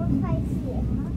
都快写了。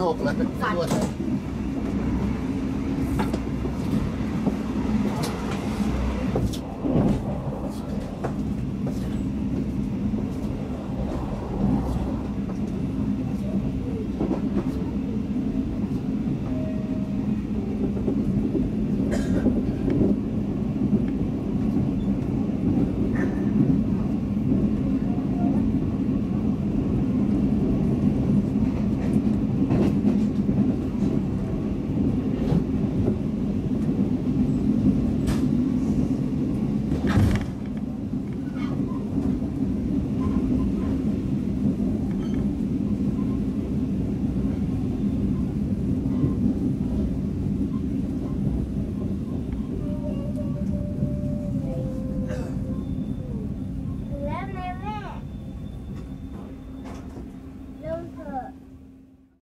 那我来了我来